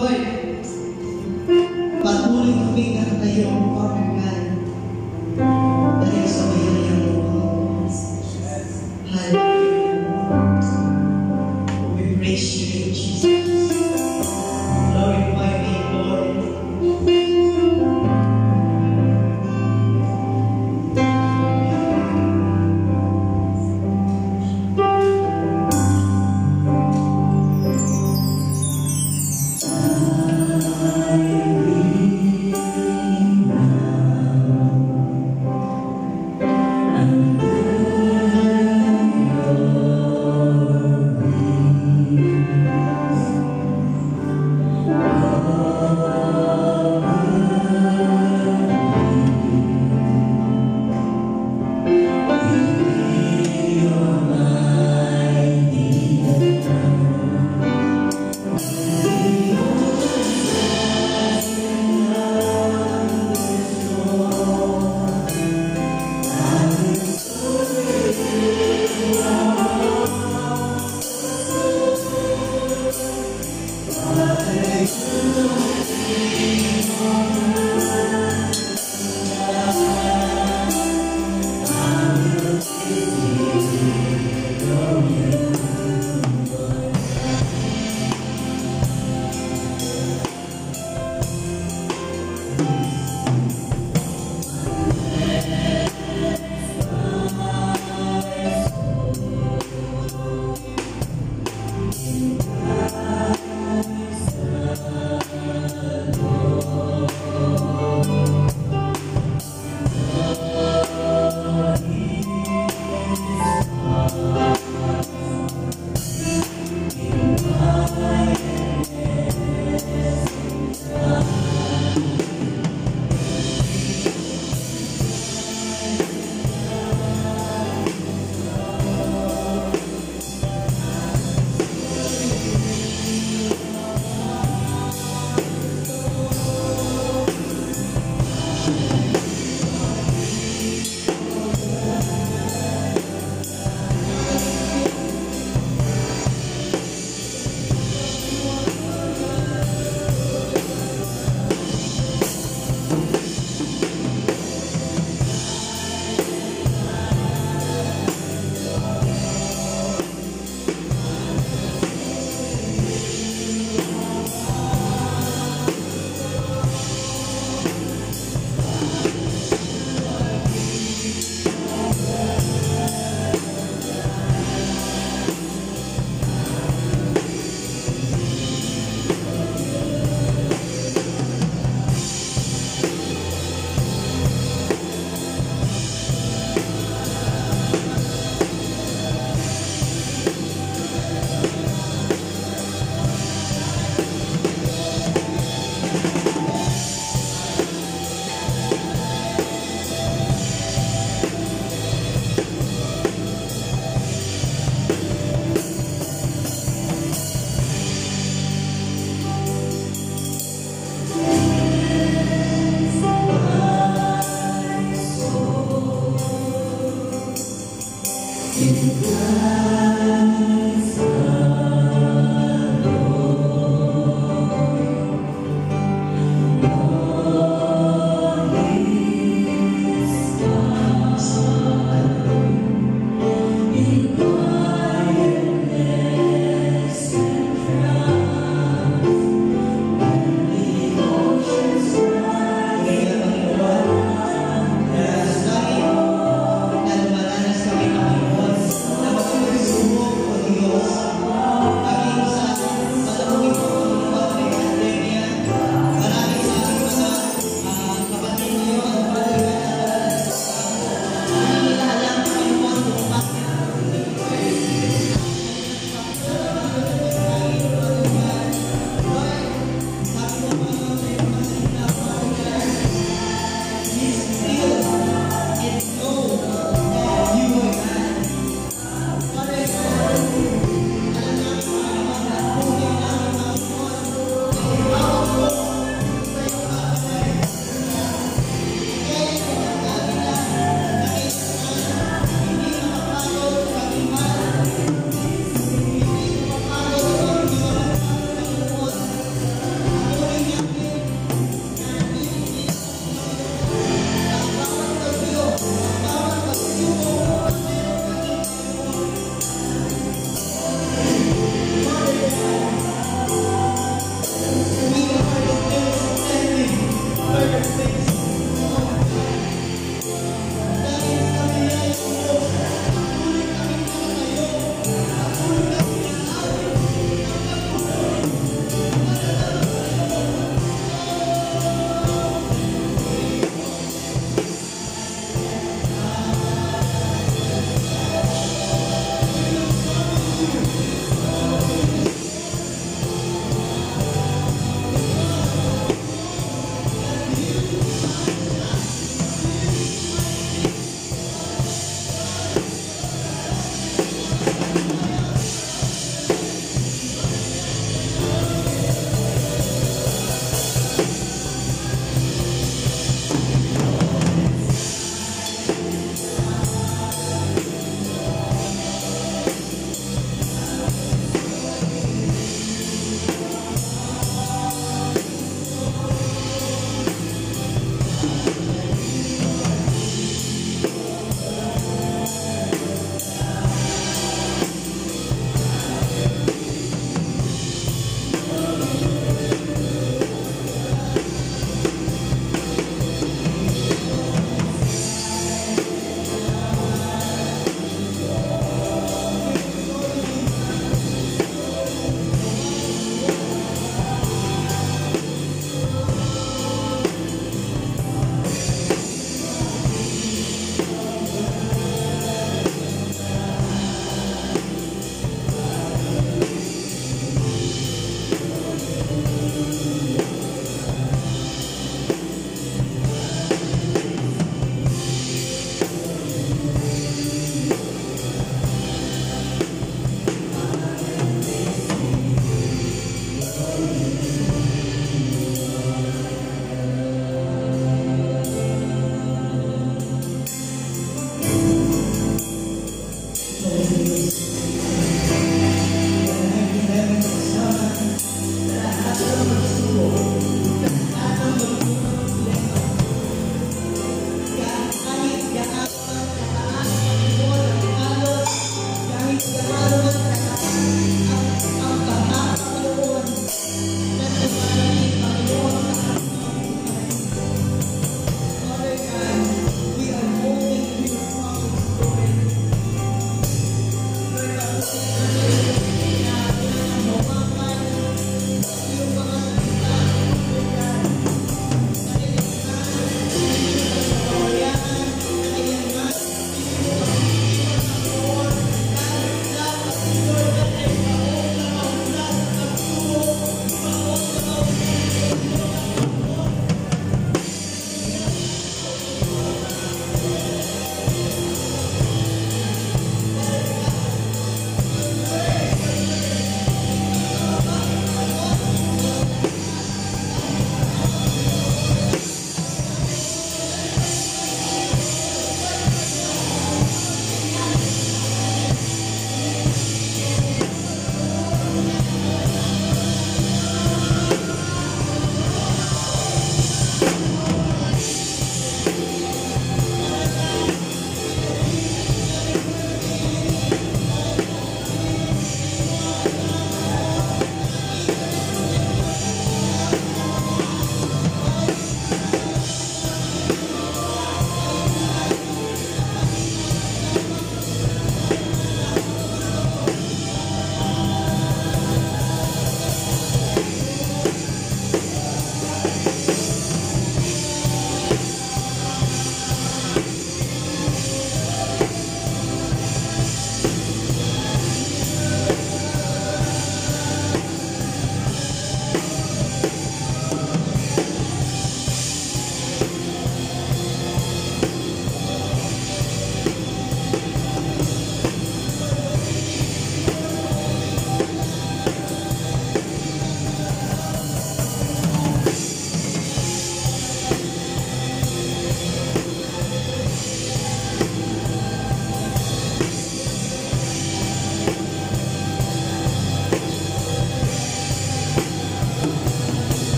mãe,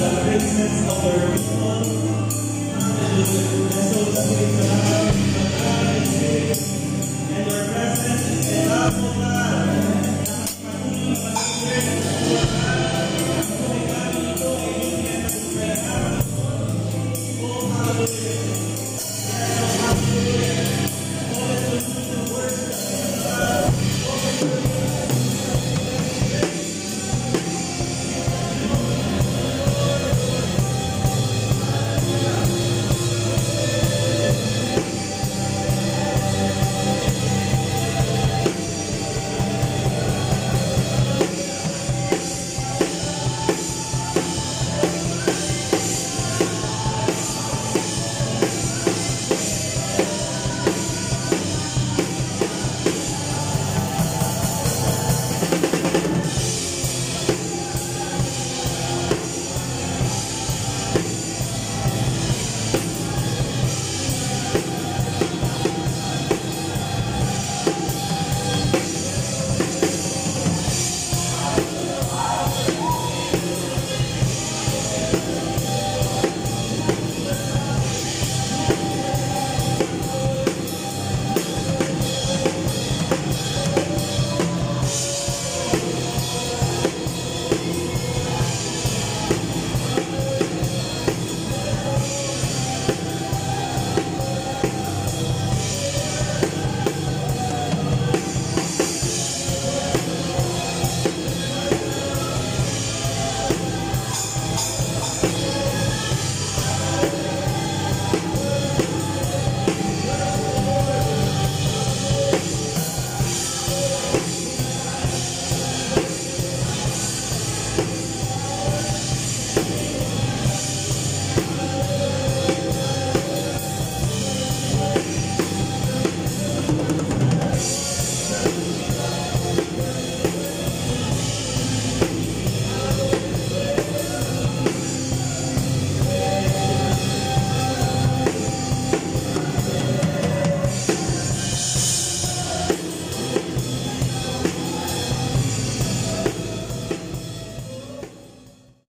the presence of your people.